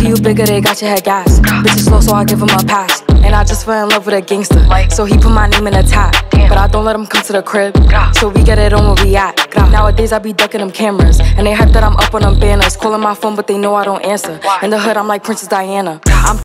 Look, you bigger, they got your head gas. Bitches slow, so I give him a pass. And I just fell in love with a gangster. So he put my name in the top. But I don't let him come to the crib. So we get it on where we at. Nowadays I be ducking them cameras. And they hype that I'm up on them banners. Calling my phone, but they know I don't answer. In the hood, I'm like Princess Diana. I'm